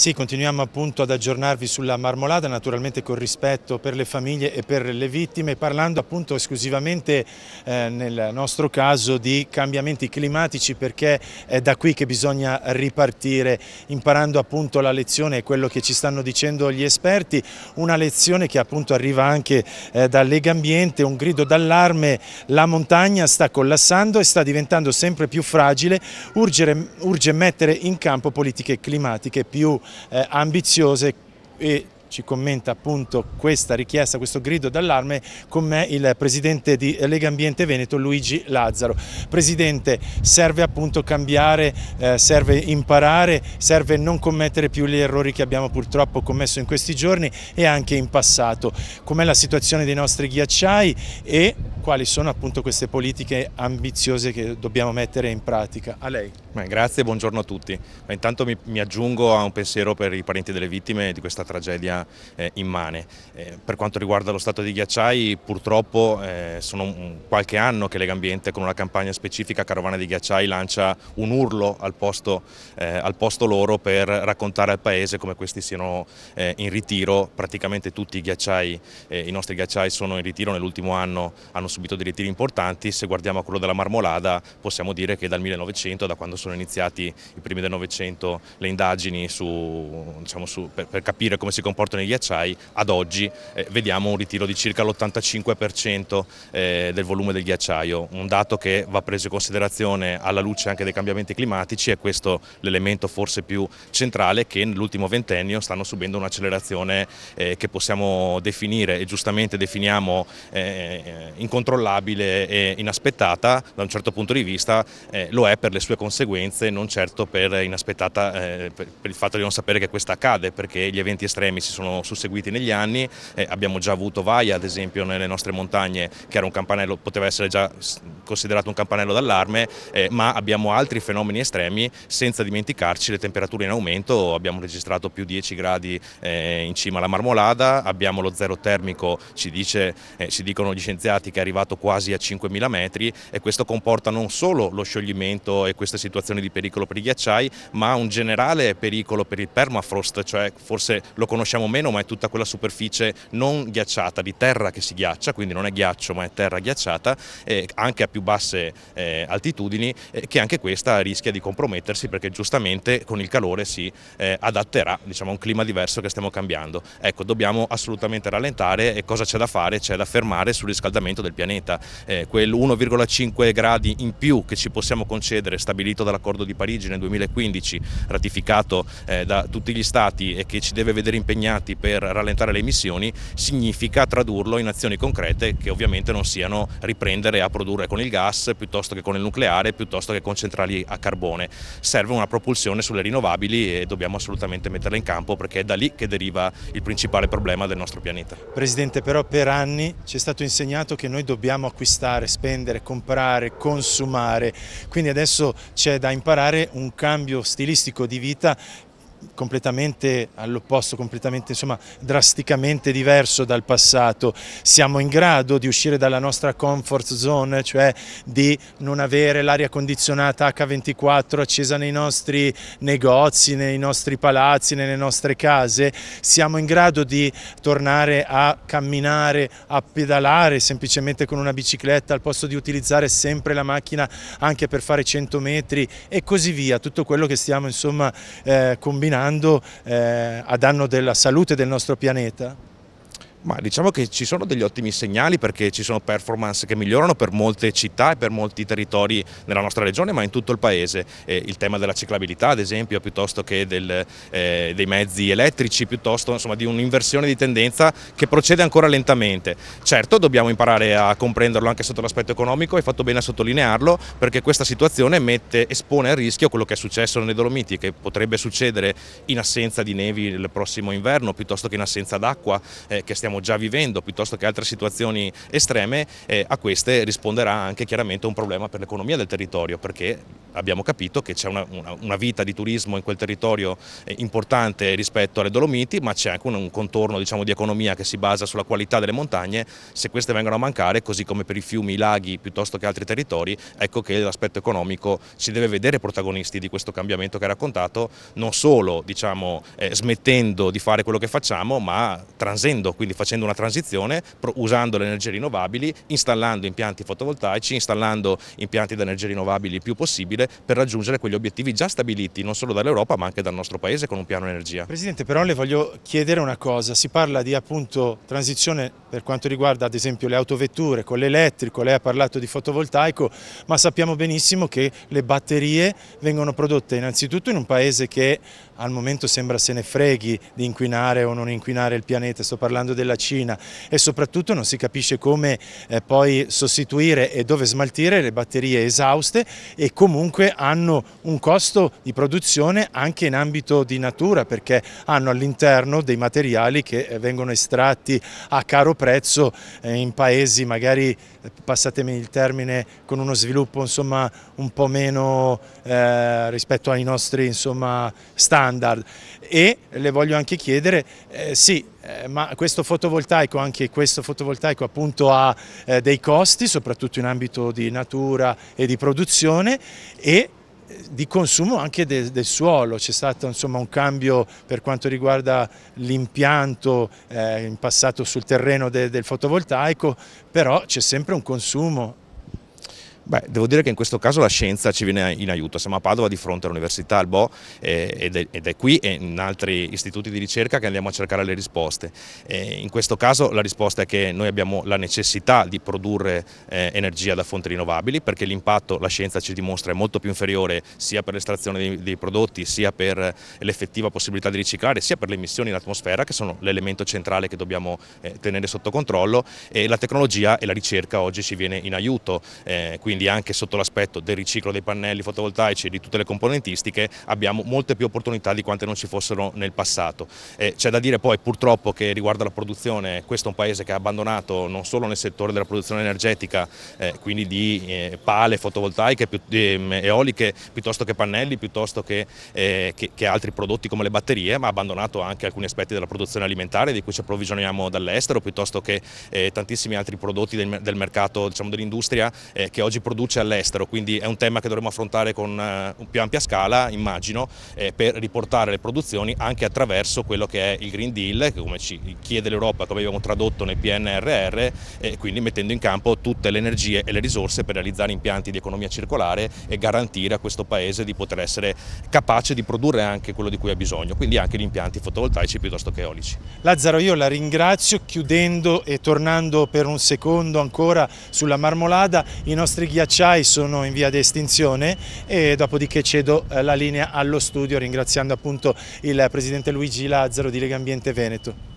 Sì, continuiamo appunto ad aggiornarvi sulla marmolada, naturalmente con rispetto per le famiglie e per le vittime, parlando appunto esclusivamente eh, nel nostro caso di cambiamenti climatici perché è da qui che bisogna ripartire, imparando appunto la lezione e quello che ci stanno dicendo gli esperti, una lezione che appunto arriva anche eh, da Lega Ambiente, un grido d'allarme, la montagna sta collassando e sta diventando sempre più fragile, urge, urge mettere in campo politiche climatiche più ambiziose e ci commenta appunto questa richiesta, questo grido d'allarme con me il presidente di Lega Ambiente Veneto Luigi Lazzaro. Presidente, serve appunto cambiare, eh, serve imparare, serve non commettere più gli errori che abbiamo purtroppo commesso in questi giorni e anche in passato. Com'è la situazione dei nostri ghiacciai e quali sono appunto queste politiche ambiziose che dobbiamo mettere in pratica? A lei. Beh, grazie buongiorno a tutti. Ma intanto mi, mi, aggiungo a un pensiero per i parenti delle vittime di questa tragedia eh, immane. Eh, per quanto riguarda lo stato dei ghiacciai, purtroppo eh, sono qualche anno che Legambiente con una campagna specifica Carovana dei Ghiacciai lancia un urlo al posto, eh, al posto loro per raccontare al paese come questi siano eh, in ritiro. Praticamente tutti i ghiacciai, i nostri ghiacciai sono in ritiro, nell'ultimo anno hanno subito dei ritiri importanti. Se guardiamo a quello della Marmolada possiamo dire che dal 1900, da quando sono iniziati i primi del Novecento le indagini su, diciamo, su, per, per, capire come si comportano i ghiacciai, ad oggi eh, vediamo un ritiro di circa l'85% eh, del volume del ghiacciaio, un dato che va preso in considerazione alla luce anche dei cambiamenti climatici e questo l'elemento forse più centrale che nell'ultimo ventennio stanno subendo un'accelerazione eh, che possiamo definire e giustamente definiamo eh, incontrollabile e inaspettata da un certo punto di vista, eh, lo è per le sue conseguenze non certo per inaspettata eh, per, il fatto di non sapere che questa accade, perché gli eventi estremi si sono susseguiti negli anni, eh, abbiamo già avuto Vaia ad esempio nelle nostre montagne che era un campanello, poteva essere già considerato un campanello d'allarme, eh, ma abbiamo altri fenomeni estremi. Senza dimenticarci le temperature in aumento, abbiamo registrato più 10 gradi eh, in cima alla Marmolada, abbiamo lo zero termico, ci, dice, eh, ci dicono gli scienziati che è arrivato quasi a 5.000 metri e questo comporta non solo lo scioglimento e queste situazioni di pericolo per i ghiacciai, ma un generale pericolo per il permafrost, cioè forse lo conosciamo meno, ma è tutta quella superficie non ghiacciata, di terra che si ghiaccia, quindi non è ghiaccio ma è terra ghiacciata, eh, anche a più basse eh, altitudini, eh, che anche questa rischia di compromettersi perché giustamente con il calore si eh, adatterà diciamo, a un clima diverso che stiamo cambiando. Ecco, dobbiamo assolutamente rallentare e cosa c'è da fare? C'è da fermare sul riscaldamento del pianeta. Eh, quel 1,5 gradi in più che ci possiamo concedere stabilito dall'accordo di Parigi nel 2015 ratificato eh, da tutti gli stati e che ci deve vedere impegnati per rallentare le emissioni significa tradurlo in azioni concrete che ovviamente non siano riprendere a produrre con il gas piuttosto che con il nucleare piuttosto che con centrali a carbone. Serve una propulsione sulle rinnovabili e dobbiamo assolutamente metterla in campo perché è da lì che deriva il principale problema del nostro pianeta. Presidente però per anni ci è stato insegnato che noi dobbiamo acquistare, spendere, comprare, consumare, quindi adesso c'è da imparare un cambio stilistico di vita completamente all'opposto, completamente insomma drasticamente diverso dal passato. Siamo in grado di uscire dalla nostra comfort zone, cioè di non avere l'aria condizionata H24 accesa nei nostri negozi, nei nostri palazzi, nelle nostre case. Siamo in grado di tornare a camminare, a pedalare semplicemente con una bicicletta al posto di utilizzare sempre la macchina anche per fare 100 metri e così via. Tutto quello che stiamo insomma eh, combinando combinando eh, a danno della salute del nostro pianeta? Ma diciamo che ci sono degli ottimi segnali perché ci sono performance che migliorano per molte città e per molti territori nella nostra regione ma in tutto il paese. Eh, il tema della ciclabilità ad esempio piuttosto che del, eh, dei mezzi elettrici, piuttosto insomma, di un'inversione di tendenza che procede ancora lentamente. Certo dobbiamo imparare a comprenderlo anche sotto l'aspetto economico, hai fatto bene a sottolinearlo perché questa situazione mette, espone a rischio quello che è successo nelle Dolomiti che potrebbe succedere in assenza di nevi il prossimo inverno piuttosto che in assenza d'acqua eh, che stiamo stiamo già vivendo piuttosto che altre situazioni estreme, eh, a queste risponderà anche chiaramente un problema per l'economia del territorio perché abbiamo capito che c'è una, una, una, vita di turismo in quel territorio eh, importante rispetto alle Dolomiti ma c'è anche un, un contorno diciamo, di economia che si basa sulla qualità delle montagne, se queste vengono a mancare così come per i fiumi, i laghi piuttosto che altri territori, ecco che l'aspetto economico si deve vedere protagonisti di questo cambiamento che ha raccontato, non solo diciamo, eh, smettendo di fare quello che facciamo ma transendo, quindi facendo una transizione, usando le energie rinnovabili, installando impianti fotovoltaici, installando impianti di energie rinnovabili il più possibile per raggiungere quegli obiettivi già stabiliti non solo dall'Europa ma anche dal nostro Paese con un piano energia. Presidente però le voglio chiedere una cosa, si parla di appunto transizione per quanto riguarda ad esempio le autovetture con l'elettrico, lei ha parlato di fotovoltaico ma sappiamo benissimo che le batterie vengono prodotte innanzitutto in un paese che al momento sembra se ne freghi di inquinare o non inquinare il pianeta, sto parlando della Cina. E soprattutto non si capisce come eh, poi sostituire e dove smaltire le batterie esauste e comunque hanno un costo di produzione anche in ambito di natura perché hanno all'interno dei materiali che eh, vengono estratti a caro prezzo eh, in paesi magari, eh, passatemi il termine, con uno sviluppo insomma un po' meno eh, rispetto ai nostri insomma, standard. E le voglio anche chiedere, eh, sì, eh, ma questo fotovoltaico, anche questo fotovoltaico appunto ha eh, dei costi, soprattutto in ambito di natura e di produzione e eh, di consumo anche de, del suolo, c'è stato insomma, un cambio per quanto riguarda l'impianto eh, in passato sul terreno de, del fotovoltaico, però c'è sempre un consumo Beh, devo dire che in questo caso la scienza ci viene in aiuto, siamo a Padova di fronte all'Università, al Bo, eh, ed, è, ed, è, qui e in altri istituti di ricerca che andiamo a cercare le risposte. Eh, in questo caso la risposta è che noi abbiamo la necessità di produrre eh, energia da fonti rinnovabili perché l'impatto, la scienza ci dimostra, è molto più inferiore sia per l'estrazione dei, dei, prodotti, sia per l'effettiva possibilità di riciclare, sia per le emissioni in atmosfera che sono l'elemento centrale che dobbiamo eh, tenere sotto controllo e la tecnologia e la ricerca oggi ci viene in aiuto. Eh, quindi anche sotto l'aspetto del riciclo dei pannelli fotovoltaici e di tutte le componentistiche abbiamo molte più opportunità di quante non ci fossero nel passato. C'è da dire poi purtroppo che riguardo alla produzione questo è un paese che ha abbandonato non solo nel settore della produzione energetica, eh, quindi di eh, pale fotovoltaiche, ehm, eoliche, piuttosto che pannelli, piuttosto che, eh, che, che, altri prodotti come le batterie, ma ha abbandonato anche alcuni aspetti della produzione alimentare di cui ci approvvigioniamo dall'estero, piuttosto che tantissimi altri prodotti del, del mercato diciamo, dell'industria che oggi produce all'estero, quindi è un tema che dovremo affrontare con eh, più ampia scala, immagino, eh, per riportare le produzioni anche attraverso quello che è il Green Deal, che come ci chiede l'Europa, come abbiamo tradotto nel PNRR, e quindi mettendo in campo tutte le energie e le risorse per realizzare impianti di economia circolare e garantire a questo Paese di poter essere capace di produrre anche quello di cui ha bisogno, quindi anche gli impianti fotovoltaici piuttosto che eolici. Lazzaro, io la ringrazio chiudendo e tornando per un secondo ancora sulla marmolada, i nostri ghiacciai sono in via di estinzione e dopodiché cedo eh, la linea allo studio ringraziando appunto il Presidente Luigi Lazzaro di Lega Ambiente Veneto.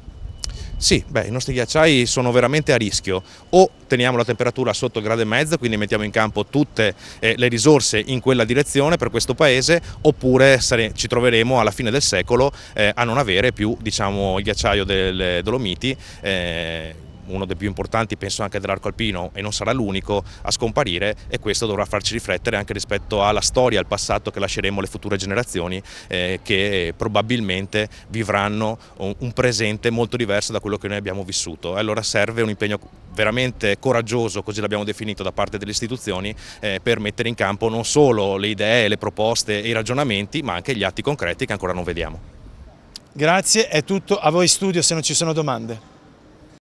Sì, beh, i nostri ghiacciai sono veramente a rischio, o teniamo la temperatura sotto il grado e mezzo, quindi mettiamo in campo tutte eh, le risorse in quella direzione per questo paese, oppure ci troveremo alla fine del secolo eh, a non avere più diciamo, il ghiacciaio delle Dolomiti eh, uno dei più importanti penso anche dell'arco alpino e non sarà l'unico a scomparire e questo dovrà farci riflettere anche rispetto alla storia, al passato che lasceremo alle future generazioni eh, che probabilmente vivranno un, un, presente molto diverso da quello che noi abbiamo vissuto. allora serve un impegno veramente coraggioso, così l'abbiamo definito da parte delle istituzioni, eh, per mettere in campo non solo le idee, le proposte e i ragionamenti, ma anche gli atti concreti che ancora non vediamo. Grazie, è tutto. A voi studio se non ci sono domande.